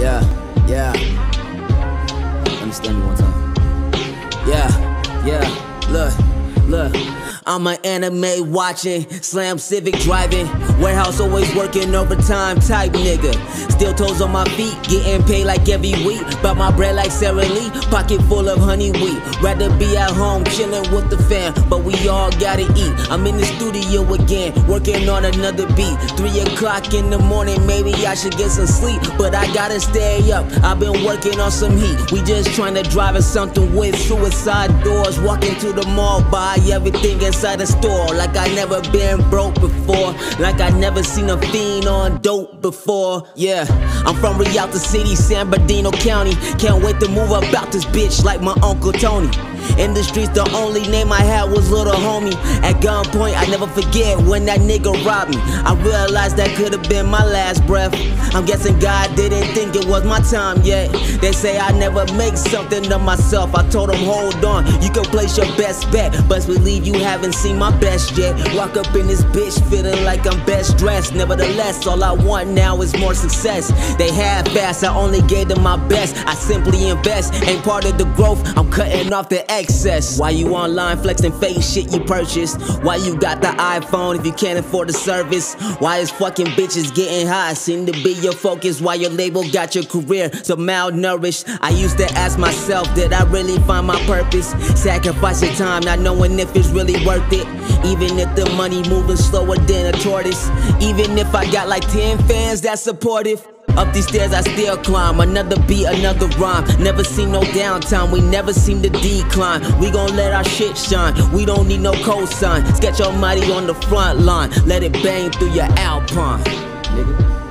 Yeah, yeah. Understand me one time. Yeah, yeah. Look, look. I'm an anime watching, slam civic driving, warehouse always working overtime type nigga. Still toes on my feet, getting paid like every week. But my bread like Sara Lee, pocket full of honey wheat. Rather be at home chilling with the fam, but we all gotta eat. I'm in the studio again, working on another beat. Three o'clock in the morning, maybe I should get some sleep, but I gotta stay up. I've been working on some heat. We just trying to drive in something with suicide doors. Walking to the mall, buy everything inside the store. Like I never been broke before. Like I never seen a fiend on dope before. Yeah, I'm from Rialto City, San Bernardino County. Can't wait to move up out this bitch like my Uncle Tony. In the streets, the only name I had was Little Homie. At gunpoint, I never forget when that nigga robbed me. I realized that could have been my last breath. I'm guessing God didn't think it was my time yet. They say I never make something of myself. I told them, hold on, you can place your best bet. But believe you haven't seen my best yet. Walk up in this bitch feeling like I'm best dressed. Nevertheless, all I want now is more success. They had fast, I only gave them my best. I simply invest, ain't part of the growth. I'm cutting off the excess. Why you online flexing fake shit you purchased? Why you got the iPhone if you can't afford the service? Why is fucking bitches getting high? Seem to be your focus. Why your label got your career so malnourished? I used to ask myself, did I really find my purpose? Sacrificing time, not knowing if it's really worth it. Even if the money moving slower than a tortoise. Even if I got like 10 fans that's supportive. Up these stairs, I still climb. Another beat, another rhyme. Never seen no downtime. We never seem to decline. We gon' let our shit shine. We don't need no cosign. Sketch Almighty on the front line. Let it bang through your alpine. Nigga.